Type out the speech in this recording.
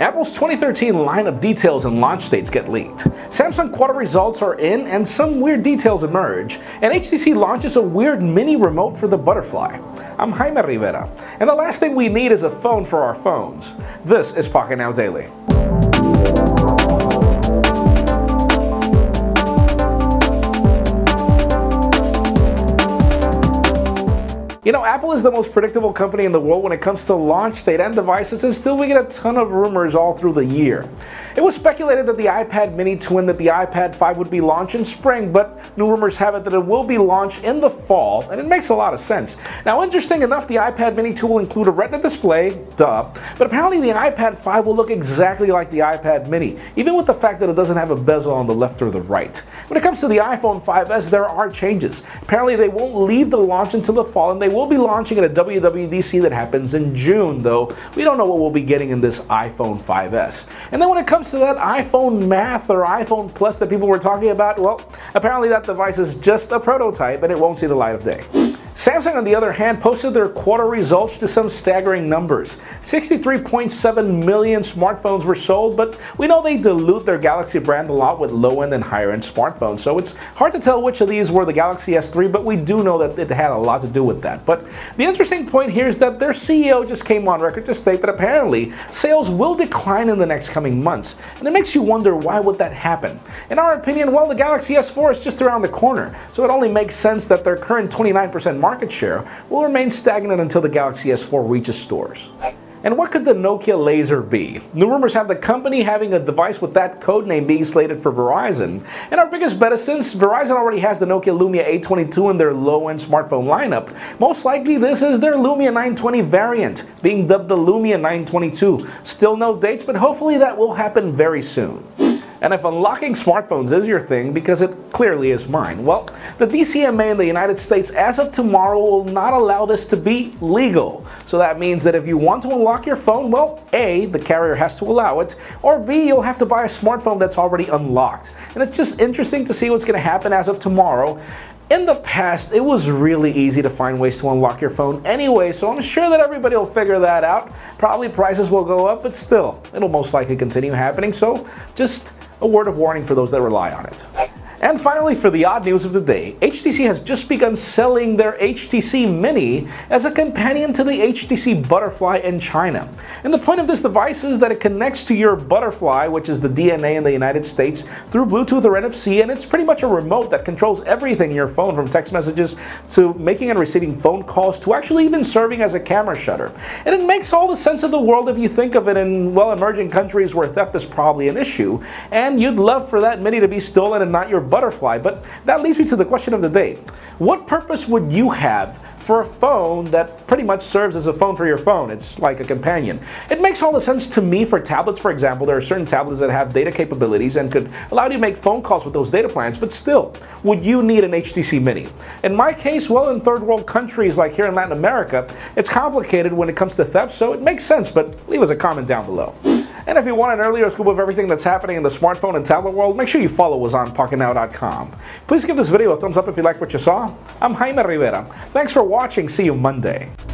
Apple's 2013 lineup details and launch dates get leaked. Samsung quarter results are in and some weird details emerge, and HTC launches a weird mini remote for the Butterfly. I'm Jaime Rivera, and the last thing we need is a phone for our phones. This is Pocketnow Daily. You know, Apple is the most predictable company in the world when it comes to launch date and devices, and still we get a ton of rumors all through the year. It was speculated that the iPad mini twin that the iPad 5 would be launched in spring, but new rumors have it that it will be launched in the fall, and it makes a lot of sense. Now, interesting enough, the iPad mini 2 will include a Retina display, duh, but apparently the iPad 5 will look exactly like the iPad mini, even with the fact that it doesn't have a bezel on the left or the right. When it comes to the iPhone 5s, there are changes. Apparently, they won't leave the launch until the fall, and they will be launching at a WWDC that happens in June, though we don't know what we'll be getting in this iPhone 5S. And then when it comes to that iPhone Math or iPhone Plus that people were talking about, well, apparently that device is just a prototype and it won't see the light of day. Samsung, on the other hand, posted their quarter results to some staggering numbers. 63.7 million smartphones were sold, but we know they dilute their Galaxy brand a lot with low-end and higher-end smartphones, so it's hard to tell which of these were the Galaxy S3, but we do know that it had a lot to do with that. But the interesting point here is that their CEO just came on record to state that apparently sales will decline in the next coming months, and it makes you wonder why would that happen. In our opinion, well, the Galaxy S4 is just around the corner, so it only makes sense that their current 29% market share will remain stagnant until the Galaxy S4 reaches stores. And what could the Nokia Laser be? New rumors have the company having a device with that code name being slated for Verizon. And our biggest bet is since Verizon already has the Nokia Lumia 822 in their low-end smartphone lineup, most likely this is their Lumia 920 variant, being dubbed the Lumia 922. Still no dates, but hopefully that will happen very soon. And if unlocking smartphones is your thing, because it clearly is mine, well, the DCMA in the United States as of tomorrow will not allow this to be legal. So that means that if you want to unlock your phone, well, A, the carrier has to allow it, or B, you'll have to buy a smartphone that's already unlocked. And it's just interesting to see what's going to happen as of tomorrow. In the past, it was really easy to find ways to unlock your phone anyway, so I'm sure that everybody will figure that out. Probably prices will go up, but still, it'll most likely continue happening, so just a word of warning for those that rely on it. And finally, for the odd news of the day, HTC has just begun selling their HTC Mini as a companion to the HTC Butterfly in China. And the point of this device is that it connects to your Butterfly, which is the DNA in the United States, through Bluetooth or NFC, and it's pretty much a remote that controls everything in your phone from text messages to making and receiving phone calls to actually even serving as a camera shutter. And it makes all the sense of the world if you think of it in, well, emerging countries where theft is probably an issue, and you'd love for that Mini to be stolen and not your butterfly. But that leads me to the question of the day. What purpose would you have for a phone that pretty much serves as a phone for your phone. It's like a companion. It makes all the sense to me for tablets, for example. There are certain tablets that have data capabilities and could allow you to make phone calls with those data plans, but still, would you need an HTC Mini? In my case, well, in third world countries like here in Latin America, it's complicated when it comes to theft, so it makes sense, but leave us a comment down below. And if you want an earlier scoop of everything that's happening in the smartphone and tablet world, make sure you follow us on PocketNow.com. Please give this video a thumbs up if you like what you saw. I'm Jaime Rivera. Thanks for watching. See you Monday.